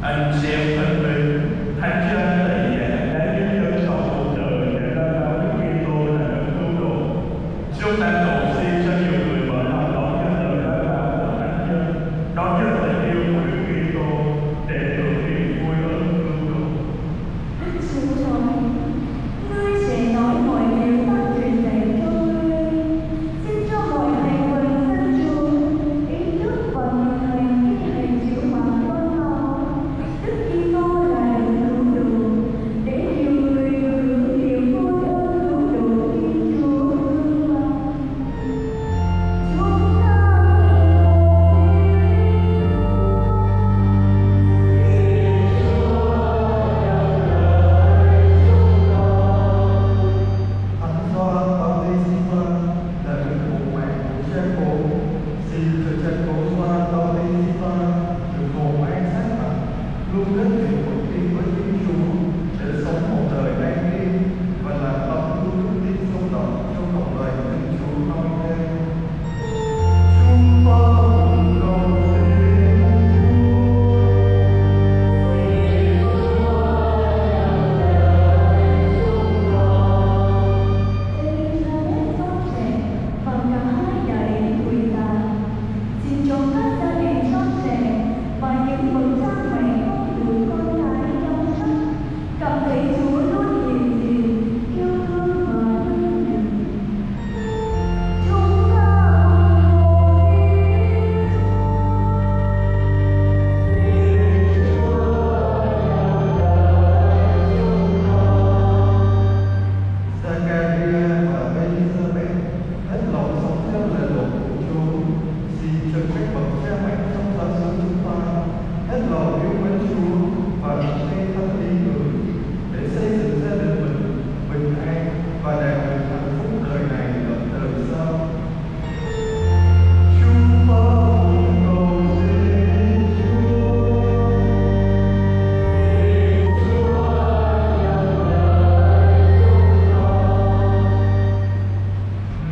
安皆纷纷安居安乐一点的男人比较少抽这个烟但是他们不会的他们都懂就三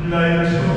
Bleib